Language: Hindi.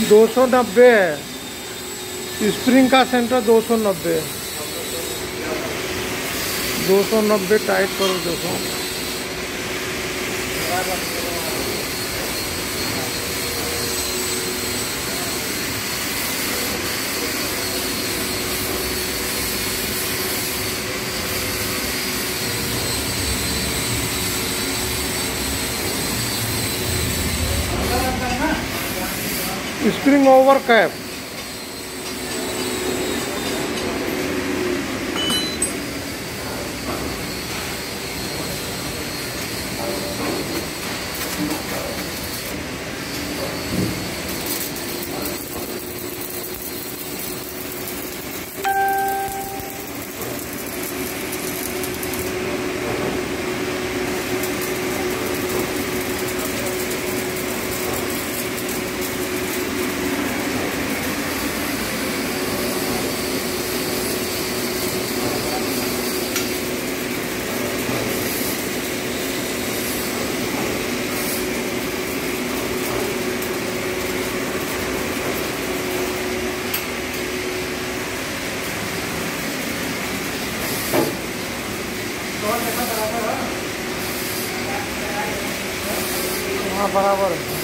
दो सौ नब्बे है। स्प्रिंग का सेंटर दो सौ नब्बे। दो सौ नब्बे टाइट करो देखो। spring over cap हाँ। बराबर। है